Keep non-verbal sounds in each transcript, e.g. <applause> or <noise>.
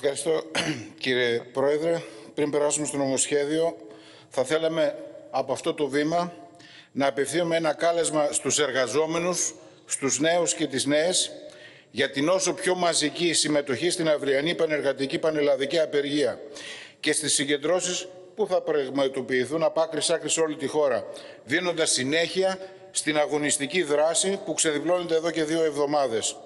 Ευχαριστώ κύριε Πρόεδρε. Πριν περάσουμε στο νομοσχέδιο, θα θέλαμε από αυτό το βήμα να απευθύνουμε ένα κάλεσμα στους εργαζόμενους, στους νέους και τις νέες για την όσο πιο μαζική συμμετοχή στην αυριανή πανεργατική πανελλαδική απεργία και στις συγκεντρώσεις που θα πραγματοποιηθούν από άκρη άκρη σε όλη τη χώρα, δίνοντας συνέχεια στην αγωνιστική δράση που ξεδιπλώνεται εδώ και δύο εβδομάδες.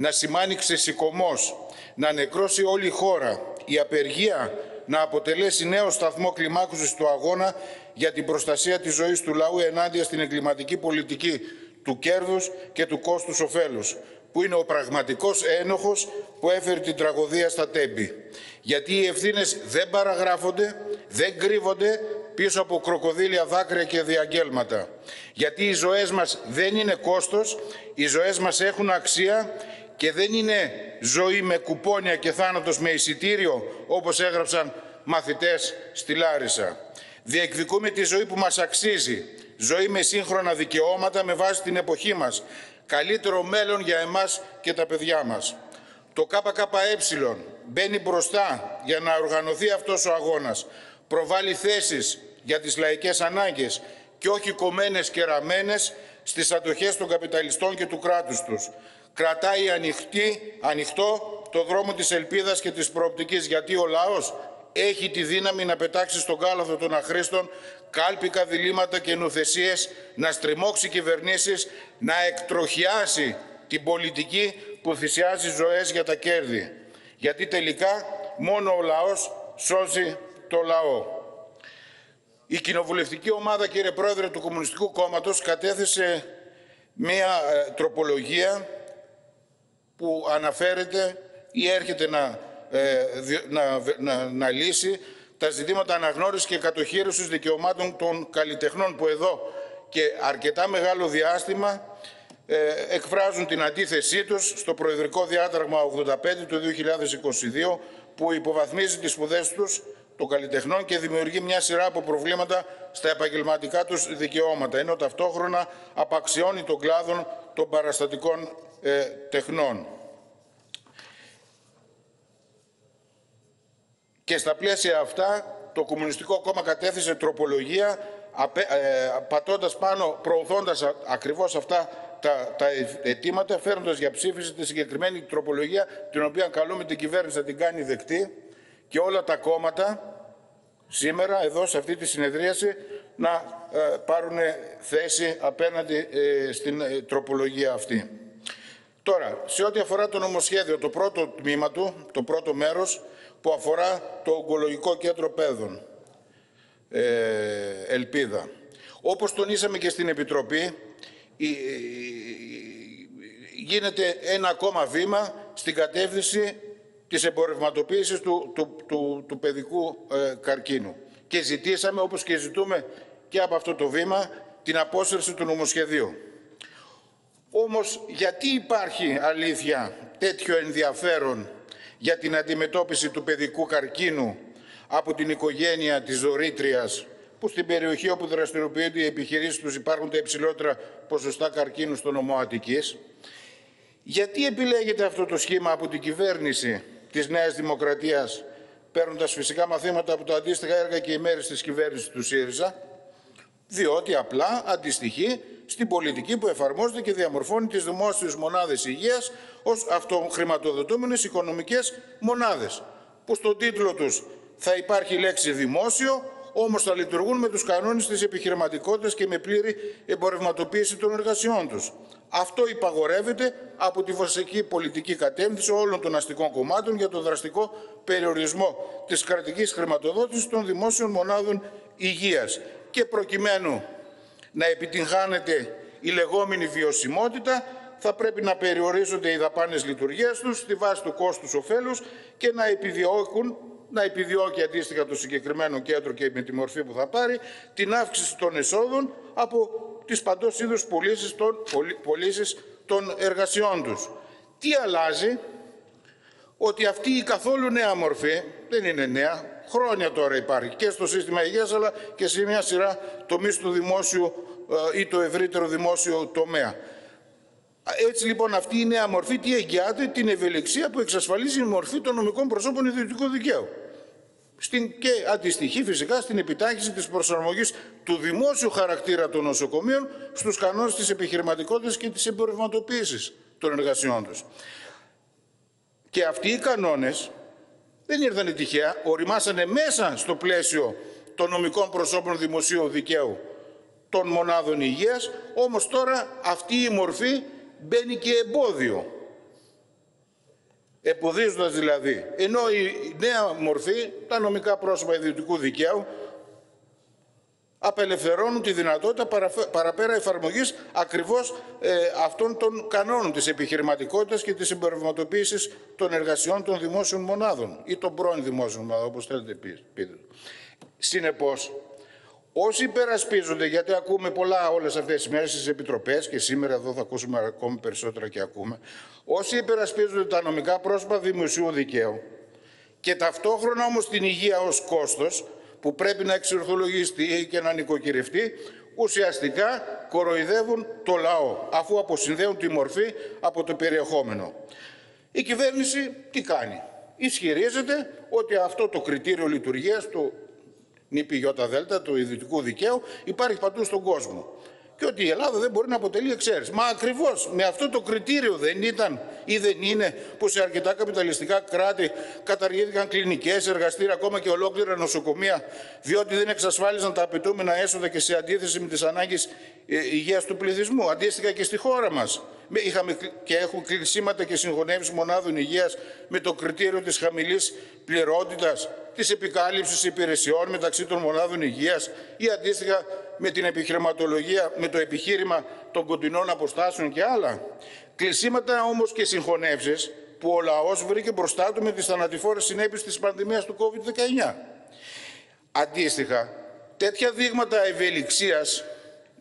Να σημάνει ξεσηκωμός, να νεκρώσει όλη η χώρα, η απεργία να αποτελέσει νέο σταθμό κλιμάκωσης του αγώνα για την προστασία της ζωής του λαού ενάντια στην εγκληματική πολιτική του κέρδους και του κόστους ωφέλους, που είναι ο πραγματικός ένοχος που έφερε την τραγωδία στα τέμπη. Γιατί οι ευθύνες δεν παραγράφονται, δεν κρύβονται πίσω από κροκοδίλια δάκρυα και διαγγέλματα. Γιατί οι ζωές μας δεν είναι κόστος, οι ζωές μας έχουν αξία και δεν είναι ζωή με κουπόνια και θάνατος με εισιτήριο, όπως έγραψαν μαθητές στη Λάρισα. Διεκδικούμε τη ζωή που μας αξίζει, ζωή με σύγχρονα δικαιώματα με βάση την εποχή μας, καλύτερο μέλλον για εμάς και τα παιδιά μας. Το ΚΚΕ μπαίνει μπροστά για να οργανωθεί αυτός ο αγώνας, προβάλλει θέσεις για τις λαϊκές ανάγκες και όχι κομμένες και ραμμένες στις αντοχές των καπιταλιστών και του κράτους τους. Κρατάει ανοιχτή, ανοιχτό το δρόμο της ελπίδας και της προοπτικής, γιατί ο λαός έχει τη δύναμη να πετάξει στον κάλαθο των αχρήστων κάλπικα διλήμματα και νουθεσίες, να στριμώξει κυβερνήσεις, να εκτροχιάσει την πολιτική που θυσιάζει ζωές για τα κέρδη. Γιατί τελικά μόνο ο λαός σώζει το λαό. Η κοινοβουλευτική ομάδα, κύριε Πρόεδρε του Κομμουνιστικού Κόμματος, κατέθεσε μία ε, τροπολογία που αναφέρεται ή έρχεται να, ε, να, να, να λύσει τα ζητήματα αναγνώρισης και κατοχήρωσης δικαιωμάτων των καλλιτεχνών που εδώ και αρκετά μεγάλο διάστημα ε, εκφράζουν την αντίθεσή τους στο Προεδρικό Διάταγμα 85 του 2022 που υποβαθμίζει τις σπουδές τους των καλλιτεχνών και δημιουργεί μια σειρά από προβλήματα στα επαγγελματικά τους δικαιώματα, ενώ ταυτόχρονα απαξιώνει τον κλάδο των παραστατικών ε, τεχνών. Και στα πλαίσια αυτά το Κομμουνιστικό Κόμμα κατέθεσε τροπολογία ε, πατώντας πάνω, προωθώντας ακριβώς αυτά τα, τα αιτήματα, φέρνοντας για ψήφιση τη συγκεκριμένη τροπολογία, την οποία καλούμε την κυβέρνηση να την κάνει δεκτή και όλα τα κόμματα σήμερα εδώ σε αυτή τη συνεδρίαση να ε, πάρουν θέση απέναντι ε, στην τροπολογία αυτή. Τώρα, σε ό,τι αφορά το νομοσχέδιο, το πρώτο τμήμα του, το πρώτο μέρος, που αφορά το Ογκολογικό Κέντρο Παιδών, ε, Ελπίδα. Όπως τονίσαμε και στην Επιτροπή, γίνεται ένα ακόμα βήμα στην κατεύθυνση της εμπορευματοποίησης του, του, του, του παιδικού ε, καρκίνου. Και ζητήσαμε, όπως και ζητούμε και από αυτό το βήμα, την απόσυρση του νομοσχεδίου. Όμως γιατί υπάρχει αλήθεια τέτοιο ενδιαφέρον για την αντιμετώπιση του παιδικού καρκίνου από την οικογένεια της Δωρήτριας που στην περιοχή όπου δραστηριοποιούνται οι επιχειρήσεις τους υπάρχουν τα υψηλότερα ποσοστά καρκίνου στο νομό Αττικής; Γιατί επιλέγεται αυτό το σχήμα από την κυβέρνηση; Της Νέας Δημοκρατίας παίρνοντας φυσικά μαθήματα από τα αντίστοιχα έργα και ημέρες της κυβέρνησης του ΣΥΡΙΖΑ διότι απλά αντιστοιχεί στην πολιτική που εφαρμόζεται και διαμορφώνει τις δημόσιες μονάδες υγείας ως αυτοχρηματοδοτούμενες οικονομικές μονάδες, που στον τίτλο τους θα υπάρχει λέξη δημόσιο, όμως θα λειτουργούν με τους κανόνες της επιχειρηματικότητας και με πλήρη εμπορευματοποίηση των εργασιών τους. Αυτό υπαγορεύεται από τη βασική πολιτική κατεύθυνση όλων των αστικών κομμάτων για τον δραστικό περιορισμό της κρατικής χρηματοδότησης των δημόσιων μονάδων υγείας. Και προκειμένου να επιτυγχάνεται η λεγόμενη βιωσιμότητα, θα πρέπει να περιορίζονται οι δαπάνες λειτουργίας τους στη βάση του κόστους ωφέλους και να επιδιώκουν να επιδιώκει αντίστοιχα το συγκεκριμένο κέντρο και με τη μορφή που θα πάρει την αύξηση των εσόδων από τις παντός είδους πωλήσεις των, πωλήσεις των εργασιών τους. Τι αλλάζει, ότι αυτή η καθόλου νέα μορφή, δεν είναι νέα, χρόνια τώρα υπάρχει και στο σύστημα υγείας αλλά και σε μια σειρά τομείς του δημόσιου ε, ή το ευρύτερο δημόσιο τομέα. Έτσι λοιπόν αυτή η νέα μορφή τι εγγυάται; Την ευελιξία που εξασφαλίζει η μορφή των νομικών προσώπων ιδιωτικού δικαίου. Στην, και αντιστοιχεί φυσικά στην επιτάχυνση της προσαρμογής του δημόσιου χαρακτήρα των νοσοκομείων στους κανόνες της επιχειρηματικότητας και της εμπορευματοποίησης των εργασιών τους. Και αυτοί οι κανόνες δεν ήρθαν τυχαία, οριμάσανε μέσα στο πλαίσιο των νομικών προσώπων δημοσίου δικαίου των μονάδων υγείας, όμως τώρα αυτή η μορφή μπαίνει και εμπόδιο. Εποδίζοντας δηλαδή. Ενώ η νέα μορφή, τα νομικά πρόσωπα ιδιωτικού δικαίου, απελευθερώνουν τη δυνατότητα παραπέρα εφαρμογής ακριβώς ε, αυτών των κανόνων της επιχειρηματικότητας και της εμπορευματοποίησης των εργασιών των δημόσιων μονάδων ή των πρώην δημόσιων μονάδων, όπως θέλετε πείτε. Συνεπώς, όσοι υπερασπίζονται, γιατί ακούμε πολλά όλες αυτές τις μέρες στις επιτροπές και σήμερα εδώ θα ακούσουμε ακόμη περισσότερα και ακούμε, όσοι υπερασπίζονται τα νομικά πρόσωπα δημοσίου δικαίου και ταυτόχρονα όμως την υγεία ως κόστος, που πρέπει να εξορθολογιστεί και να νοικοκυρευτεί, ουσιαστικά κοροϊδεύουν το λαό, αφού αποσυνδέουν τη μορφή από το περιεχόμενο. Η κυβέρνηση τι κάνει; Ισχυρίζεται ότι αυτό το κριτήριο λειτουργίας του ΝΠΙΔ, του ιδιωτικού δικαίου, υπάρχει παντού στον κόσμο και ότι η Ελλάδα δεν μπορεί να αποτελεί εξαίρεση. Μα ακριβώς με αυτό το κριτήριο δεν ήταν ή δεν είναι που σε αρκετά καπιταλιστικά κράτη καταργήθηκαν κλινικές, εργαστήρια, ακόμα και ολόκληρα νοσοκομεία, διότι δεν εξασφάλιζαν τα απαιτούμενα έσοδα και σε αντίθεση με τις ανάγκες υγείας του πληθυσμού. Αντίστοιχα και στη χώρα μας. Είχαμε και έχουν κλεισίματα και συγχωνεύσεις μονάδων υγείας με το κριτήριο της χαμηλής πληρότητας, της επικάλυψης υπηρεσιών μεταξύ των μονάδων υγείας ή αντίστοιχα με την επιχειρηματολογία, με το επιχείρημα των κοντινών αποστάσεων και άλλα. Κλεισίματα όμως και συγχωνεύσεις που ο λαός βρήκε μπροστά του με τις θανατηφόρες συνέπειες της πανδημίας του COVID-19. Αντίστοιχα, τέτοια δείγματα ευελιξίας,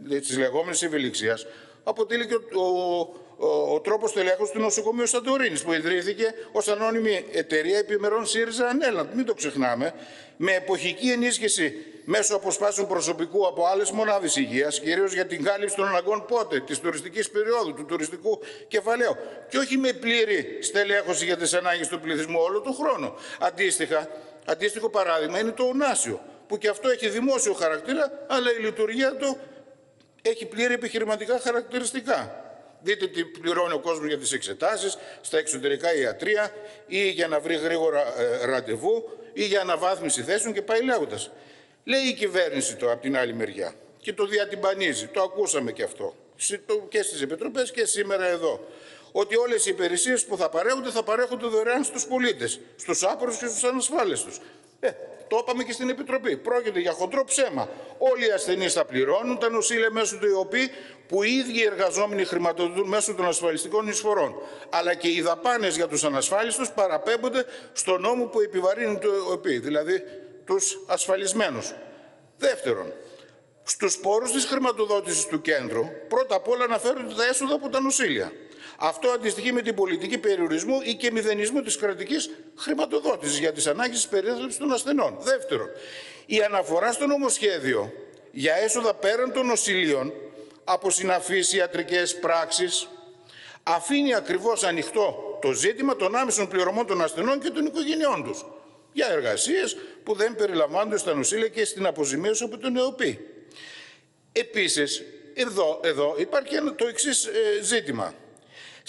της λεγόμενης ευελιξίας, αποτελεί και ο, ο, ο τρόπος τελέχου του νοσοκομείου Σαντορίνης, που ιδρύθηκε ως ανώνυμη εταιρεία επιμερών ΣΥΡΙΖΑ Ανέλαντ. Μην το ξεχνάμε. Με εποχική ενίσχυση μέσω αποσπάσεων προσωπικού από άλλες μονάδες υγείας, κυρίως για την κάλυψη των αναγκών πότε, της τουριστικής περίοδου, του τουριστικού κεφαλαίου. Και όχι με πλήρη στελέχωση για τις ανάγκες του πληθυσμού όλο τον χρόνο. Αντίστοιχα, αντίστοιχο παράδειγμα είναι το Ουνάσιο, που και αυτό έχει δημόσιο χαρακτήρα, αλλά η λειτουργία του έχει πλήρη επιχειρηματικά χαρακτηριστικά. Δείτε τι πληρώνει ο κόσμος για τις εξετάσεις, στα εξωτερικά ιατρία ή για να βρει γρήγορα ε, ραντεβού ή για αναβάθμιση θέσεων και πάει λέγοντας. Λέει η κυβέρνηση το από την άλλη μεριά και το διατυμπανίζει. Το ακούσαμε και αυτό και στις επιτροπές και σήμερα εδώ. Ότι όλες οι υπηρεσίες που θα παρέχονται θα παρέχονται δωρεάν στους πολίτες, στους άπορους και στους ανασφάλιστους. Ε, το είπαμε και στην Επιτροπή. Πρόκειται για χοντρό ψέμα. Όλοι οι ασθενείς θα πληρώνουν τα νοσήλια μέσω του ΕΟΠΗ που οι ίδιοι οι εργαζόμενοι χρηματοδοτούν μέσω των ασφαλιστικών εισφορών. Αλλά και οι δαπάνες για τους ανασφάλιστους παραπέμπονται στο νόμο που επιβαρύνει το ΕΟΠΗ, δηλαδή τους ασφαλισμένους. Δεύτερον, στους πόρους της χρηματοδότησης του κέντρου, πρώτα απ' όλα αναφέρονται τα έσοδα από τα νοσήλια. Αυτό αντιστοιχεί με την πολιτική περιορισμού ή και μηδενισμού της κρατικής χρηματοδότησης για τις ανάγκες της περίθαλψης των ασθενών. Δεύτερον, η αναφορά στο νομοσχέδιο για έσοδα πέραν των νοσηλείων από συναφείς ιατρικές πράξεις αφήνει ακριβώς ανοιχτό το ζήτημα των άμεσων πληρωμών των ασθενών και των οικογενειών τους για εργασίες που δεν περιλαμβάνονται στα νοσήλια και στην αποζημίωση από τον ΕΟΠΗ. Επίσης, εδώ, εδώ υπάρχει το εξής ε, ζήτημα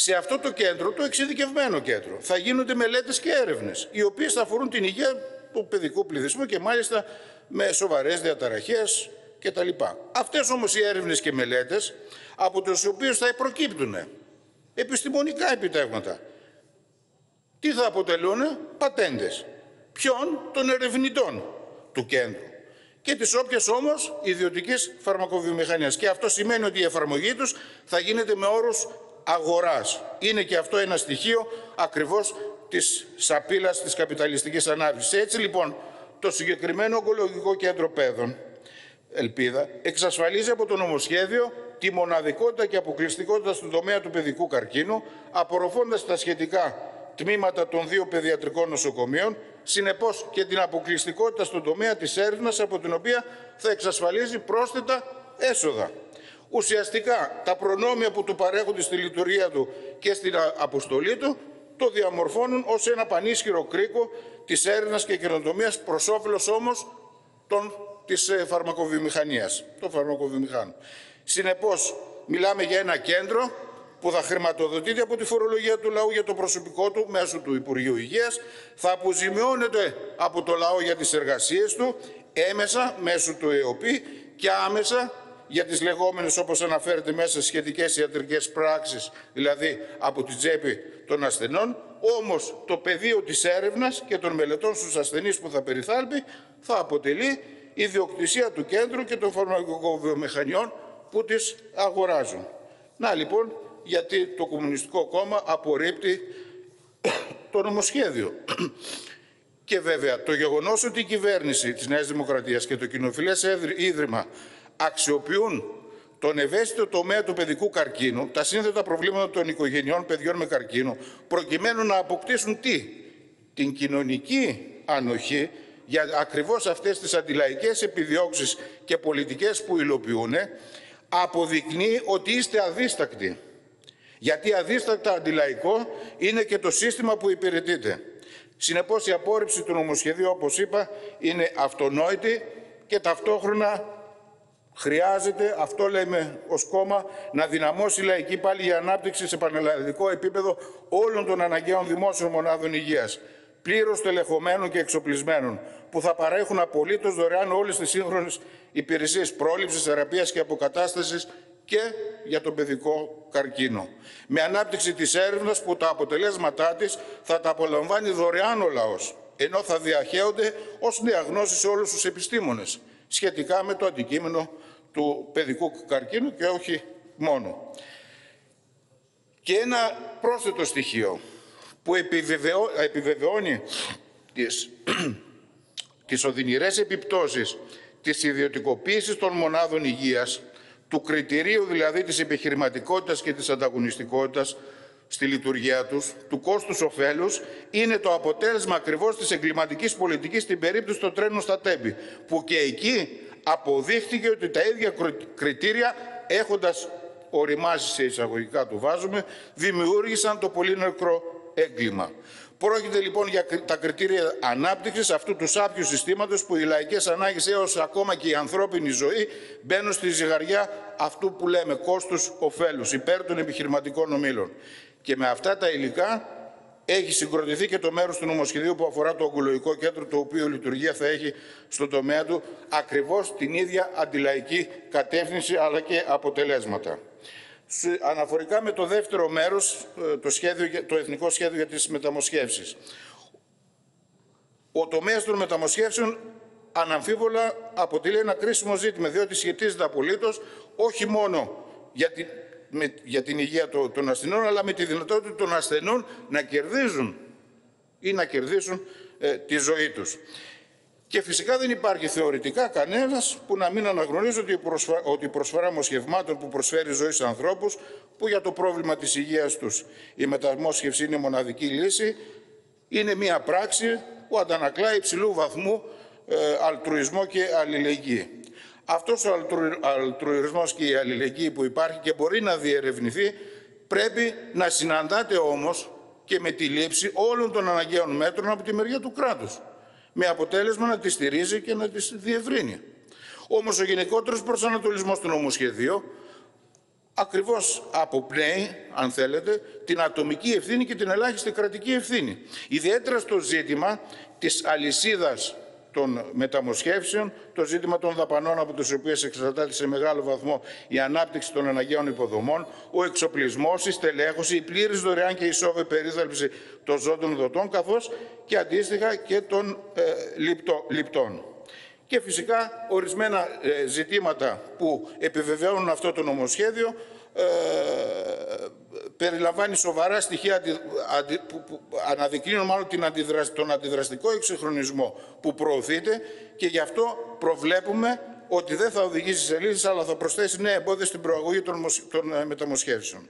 σε αυτό το κέντρο, το εξειδικευμένο κέντρο, θα γίνονται μελέτες και έρευνες, οι οποίες θα αφορούν την υγεία του παιδικού πληθυσμού και μάλιστα με σοβαρές διαταραχές κτλ. Αυτές όμως οι έρευνες και μελέτες, από τους οποίους θα προκύπτουν επιστημονικά επιτεύγματα, τι θα αποτελούν; Πατέντες. Ποιον; Των ερευνητών του κέντρου και τις όποιες όμως; Ιδιωτικής φαρμακοβιομηχανίας. Και αυτό σημαίνει ότι η εφαρμογή τους θα γίνεται με όρους αγοράς. Είναι και αυτό ένα στοιχείο ακριβώς της σαπίλας της καπιταλιστικής ανάπτυξης. Έτσι λοιπόν το συγκεκριμένο ογκολογικό κέντρο παιδών, ελπίδα, εξασφαλίζει από το νομοσχέδιο τη μοναδικότητα και αποκλειστικότητα στον τομέα του παιδικού καρκίνου, απορροφώντας τα σχετικά τμήματα των δύο παιδιατρικών νοσοκομείων, συνεπώς και την αποκλειστικότητα στον τομέα της έρευνας από την οποία θα εξασφαλίζει πρόσθετα έσοδα. Ουσιαστικά τα προνόμια που του παρέχονται στη λειτουργία του και στην αποστολή του το διαμορφώνουν ως ένα πανίσχυρο κρίκο της έρευνας και καινοτομίας προς όφελος όμως των, της ε, φαρμακοβιομηχανίας, των φαρμακοβιομηχάνων. Συνεπώς, μιλάμε για ένα κέντρο που θα χρηματοδοτείται από τη φορολογία του λαού για το προσωπικό του μέσω του Υπουργείου Υγείας, θα αποζημιώνεται από το λαό για τις εργασίες του, έμεσα μέσω του ΕΟΠΗ και άμεσα για τις λεγόμενες, όπως αναφέρεται μέσα, σχετικές ιατρικές πράξεις, δηλαδή από την τσέπη των ασθενών, όμως το πεδίο της έρευνας και των μελετών στους ασθενείς που θα περιθάλπει θα αποτελεί ιδιοκτησία του κέντρου και των φαρμακοβιομηχανιών που τις αγοράζουν. Να λοιπόν, γιατί το Κομμουνιστικό Κόμμα απορρίπτει το νομοσχέδιο. Και βέβαια το γεγονός ότι η κυβέρνηση της Νέας Δημοκρατίας και το Κοινοφιλές Ίδρυμα αξιοποιούν τον ευαίσθητο τομέα του παιδικού καρκίνου, τα σύνθετα προβλήματα των οικογενειών παιδιών με καρκίνο, προκειμένου να αποκτήσουν τι, την κοινωνική ανοχή για ακριβώς αυτές τις αντιλαϊκές επιδιώξεις και πολιτικές που υλοποιούν, αποδεικνύει ότι είστε αδίστακτοι. Γιατί αδίστακτα αντιλαϊκό είναι και το σύστημα που υπηρετείτε. Συνεπώς η απόρριψη του νομοσχεδίου, όπως είπα, είναι αυτονόητη και ταυτόχρονα Χρειάζεται, αυτό λέμε ως κόμμα, να δυναμώσει η λαϊκή πάλι η ανάπτυξη σε πανελλαδικό επίπεδο όλων των αναγκαίων δημόσιων μονάδων υγείας, πλήρως τελεχωμένων και εξοπλισμένων, που θα παρέχουν απολύτως δωρεάν όλες τις σύγχρονες υπηρεσίες πρόληψης, θεραπείας και αποκατάστασης και για τον παιδικό καρκίνο. Με ανάπτυξη της έρευνας που τα αποτελέσματά της θα τα απολαμβάνει δωρεάν ο λαός, ενώ θα διαχέονται ως νέα γνώση σε όλους τους επιστήμονες σχετικά με το αντικείμενο του παιδικού καρκίνου και όχι μόνο. Και ένα πρόσθετο στοιχείο που επιβεβαιώνει τις, <clears throat> τις οδυνηρές επιπτώσεις της ιδιωτικοποίησης των μονάδων υγείας, του κριτηρίου δηλαδή της επιχειρηματικότητας και της ανταγωνιστικότητας στη λειτουργία τους, του κόστους ωφέλους, είναι το αποτέλεσμα ακριβώς της εγκληματικής πολιτικής στην περίπτωση των τρένων στα τέμπη, που και εκεί αποδείχθηκε ότι τα ίδια κριτήρια έχοντας οριμάσει σε εισαγωγικά του βάζουμε, δημιούργησαν το πολύ νεκρό έγκλημα. Πρόκειται λοιπόν για τα κριτήρια ανάπτυξης αυτού του σάπιου συστήματος που οι λαϊκές ανάγκες έως ακόμα και η ανθρώπινη ζωή μπαίνουν στη ζυγαριά αυτού που λέμε κόστους ωφέλους υπέρ των επιχειρηματικών ομήλων. Και με αυτά τα υλικά έχει συγκροτηθεί και το μέρος του νομοσχεδίου που αφορά το ογκολογικό κέντρο, το οποίο λειτουργία θα έχει στον τομέα του ακριβώς την ίδια αντιλαϊκή κατεύθυνση αλλά και αποτελέσματα. Αναφορικά με το δεύτερο μέρος, ε, το, σχέδιο, το Εθνικό Σχέδιο για τις Μεταμοσχεύσεις. Ο τομέας των μεταμοσχεύσεων αναμφίβολα αποτελεί ένα κρίσιμο ζήτημα, διότι σχετίζεται απολύτως όχι μόνο για την με, για την υγεία των ασθενών, αλλά με τη δυνατότητα των ασθενών να κερδίζουν ή να κερδίσουν ε, τη ζωή τους. Και φυσικά δεν υπάρχει θεωρητικά κανένας που να μην αναγνωρίζει ότι, προσφα... ότι η προσφορά μοσχευμάτων που προσφέρει ζωή σε ανθρώπους που για το πρόβλημα της υγείας τους η μεταμόσχευση είναι μοναδική λύση, είναι μια πράξη που αντανακλά υψηλού βαθμού ε, αλτρουισμό και αλληλεγγύη. Αυτός ο αλτρουισμός και η αλληλεγγύη που υπάρχει και μπορεί να διερευνηθεί πρέπει να συναντάται όμως και με τη λήψη όλων των αναγκαίων μέτρων από τη μεριά του κράτους με αποτέλεσμα να τη στηρίζει και να τη διευρύνει. Όμως ο γενικότερος προσανατολισμός του νομοσχεδίου ακριβώς αποπνέει, αν θέλετε, την ατομική ευθύνη και την ελάχιστη κρατική ευθύνη. Ιδιαίτερα στο ζήτημα της αλυσίδας των μεταμοσχεύσεων, το ζήτημα των δαπανών από τις οποίες εξαρτάται σε μεγάλο βαθμό η ανάπτυξη των αναγκαίων υποδομών, ο εξοπλισμός, η στελέχωση, η πλήρης δωρεάν και ισόβε περίθαλψη των ζώντων δοτών, καθώς και αντίστοιχα και των ε, λιπτών. Και φυσικά ορισμένα ε, ζητήματα που επιβεβαιώνουν αυτό το νομοσχέδιο ε, περιλαμβάνει σοβαρά στοιχεία που αναδεικνύουν μάλλον την τον αντιδραστικό εξυγχρονισμό που προωθείται και γι' αυτό προβλέπουμε ότι δεν θα οδηγήσει σε λύσεις, αλλά θα προσθέσει νέα εμπόδια στην προαγωγή των, των ε, μεταμοσχεύσεων.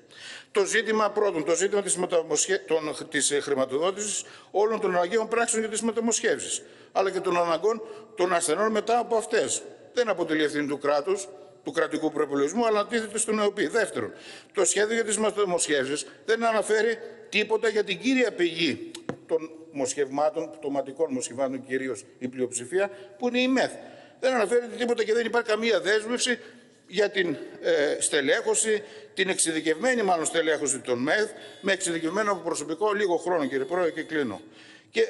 Το ζήτημα πρώτον, το ζήτημα της, μεταμοσχε... των... της ε, χρηματοδότησης όλων των αναγκαίων πράξεων για τις μεταμοσχεύσεις, αλλά και των αναγκών των ασθενών μετά από αυτές. Δεν αποτελεί ευθύνη του κράτους του κρατικού προπολογισμού, αλλά αντίθεται στον ΕΟΠΗ. Δεύτερον, το σχέδιο για τις δημοσχεύσει δεν αναφέρει τίποτα για την κύρια πηγή των μοσχευμάτων, πτωματικών μοσχευμάτων κυρίως η πλειοψηφία, που είναι η ΜΕΘ. Δεν αναφέρεται τίποτα και δεν υπάρχει καμία δέσμευση για την ε, στελέχωση, την εξειδικευμένη μάλλον στελέχωση των ΜΕΘ, με εξειδικευμένο προσωπικό, λίγο χρόνο κύριε Πρόεδρε και κλείνω. Και, ε,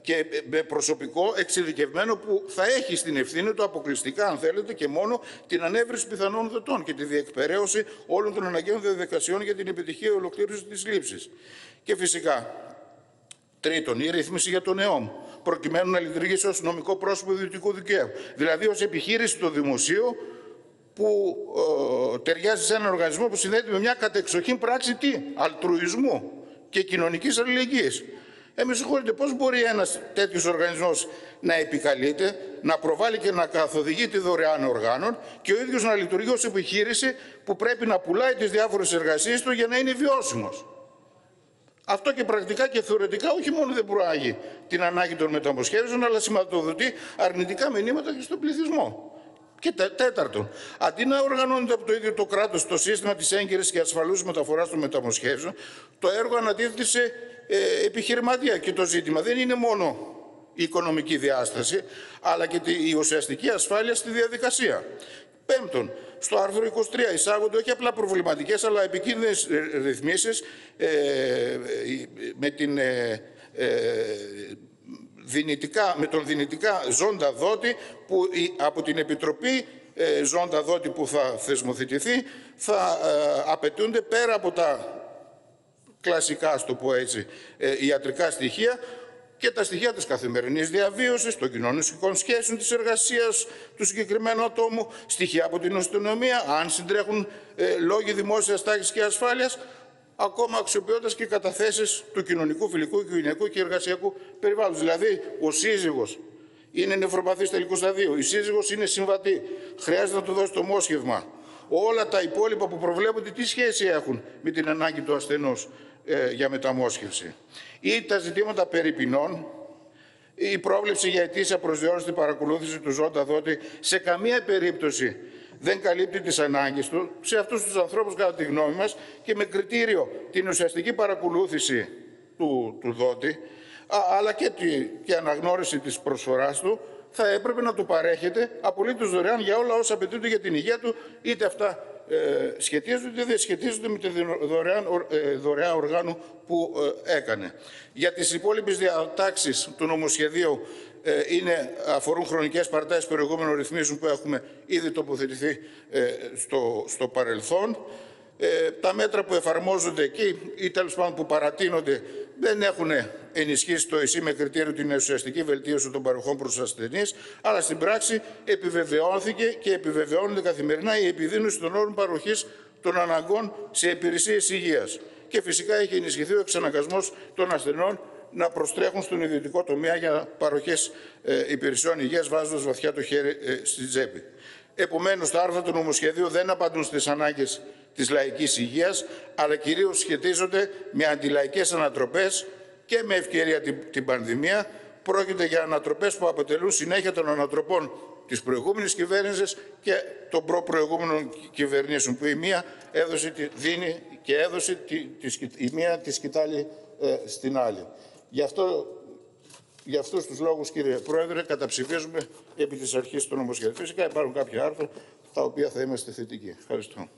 και με προσωπικό εξειδικευμένο που θα έχει στην ευθύνη του αποκλειστικά, αν θέλετε, και μόνο την ανέβριση πιθανών δοτών και τη διεκπαιρέωση όλων των αναγκαίων διαδικασιών για την επιτυχία ολοκλήρωση της λήψης. Και φυσικά, τρίτον, η ρύθμιση για τον ΕΟΜ προκειμένου να λειτουργήσει ως νομικό πρόσωπο ιδιωτικού δικαίου. Δηλαδή ως επιχείρηση του δημοσίου που ε, ταιριάζει σε έναν οργανισμό που συνδέεται με μια κατεξοχήν πράξη τι, αλτρουισμού και κοινωνικής αλληλεγγύης. Ε, με συγχωρείτε, πώς μπορεί ένας τέτοιος οργανισμός να επικαλείται, να προβάλλει και να καθοδηγεί τη δωρεάν οργάνων και ο ίδιος να λειτουργεί ως επιχείρηση που πρέπει να πουλάει τις διάφορες εργασίες του για να είναι βιώσιμος. Αυτό και πρακτικά και θεωρητικά όχι μόνο δεν προάγει την ανάγκη των μεταμοσχεύσεων, αλλά σηματοδοτεί αρνητικά μηνύματα και στον πληθυσμό. Και τέταρτον, αντί να οργανώνεται από το ίδιο το κράτος το σύστημα της έγκαιρη και ασφαλούς μεταφοράς των μεταμοσχεύσεων, το έργο ανατίθεται σε ε, επιχειρηματία. Και το ζήτημα δεν είναι μόνο η οικονομική διάσταση, αλλά και η ουσιαστική ασφάλεια στη διαδικασία. Πέμπτον, στο άρθρο 23 εισάγονται όχι απλά προβληματικές αλλά επικίνδυνες ρυθμίσεις ε, με, την, ε, ε, δυνητικά, με τον δυνητικά ζώντα δότη που από την Επιτροπή ε, ζώντα δότη που θα θεσμοθετηθεί θα ε, απαιτούνται πέρα από τα κλασικά, στο πω έτσι, ε, ιατρικά στοιχεία και τα στοιχεία της καθημερινής διαβίωσης, των κοινωνικών σχέσεων, της εργασίας του συγκεκριμένου ατόμου, στοιχεία από την αστυνομία, αν συντρέχουν ε, λόγοι δημόσιας τάξης και ασφάλειας, ακόμα αξιοποιώντας και καταθέσεις του κοινωνικού, φιλικού, οικογενειακού και εργασιακού περιβάλλοντος. Δηλαδή, ο σύζυγος είναι νευροπαθής τελικού σταδίου, η σύζυγος είναι συμβατή, χρειάζεται να του δώσει το μόσχευμα. Όλα τα υπόλοιπα που προβλέπονται τι σχέση έχουν με την ανάγκη του ασθενούς ε, για μεταμόσχευση; Ή τα ζητήματα περί ποινών, η πρόβλεψη για ετήσια προσδιορίστηκε την παρακολούθηση του ζώντα δότη σε καμία περίπτωση δεν καλύπτει τις ανάγκες του σε αυτούς τους ανθρώπους κατά τη γνώμη μας και με κριτήριο την ουσιαστική παρακολούθηση του, του δότη αλλά και, τη, και αναγνώριση της προσφοράς του θα έπρεπε να του παρέχεται απολύτως δωρεάν για όλα όσα απαιτούνται για την υγεία του είτε αυτά ε, σχετίζονται ή δεν σχετίζονται με τη δωρεάν, ε, δωρεά οργάνου που ε, έκανε. Για τις υπόλοιπες διατάξεις του νομοσχεδίου είναι, αφορούν χρονικές παρτάσεις προηγούμενων ρυθμίσεων που έχουμε ήδη τοποθετηθεί στο, στο παρελθόν. τα μέτρα που εφαρμόζονται εκεί ή τέλος πάντων που παρατείνονται δεν έχουν ενισχύσει το ΕΣΥ με κριτήριο την ουσιαστική βελτίωση των παροχών προς ασθενείς, αλλά στην πράξη επιβεβαιώθηκε και επιβεβαιώνεται καθημερινά η επιδείνωση των όρων παροχής των αναγκών σε υπηρεσίες υγείας. Και φυσικά έχει ενισχυθεί ο εξαναγκασμός των ασθενών να προστρέχουν στον ιδιωτικό τομέα για παροχές ε, υπηρεσιών υγείας, βάζοντας βαθιά το χέρι ε, στη τσέπη. Επομένως, τα άρθρα του νομοσχεδίου δεν απαντούν στις ανάγκες της λαϊκής υγείας, αλλά κυρίως σχετίζονται με αντιλαϊκές ανατροπές και με ευκαιρία την, την πανδημία. Πρόκειται για ανατροπές που αποτελούν συνέχεια των ανατροπών της προηγούμενης κυβέρνησης και των προ-προηγούμενων κυβερνήσεων, που η μία έδωσε, δίνει και έδωσε τη, τη, η μία τη σκητάλη ε, στην άλλη. Γι' αυτό για αυτούς τους λόγους, κύριε Πρόεδρε, καταψηφίζουμε επί της αρχής του νομοσχεδίου. Φυσικά υπάρχουν κάποια άρθρα τα οποία θα είμαστε θετικοί. Ευχαριστώ.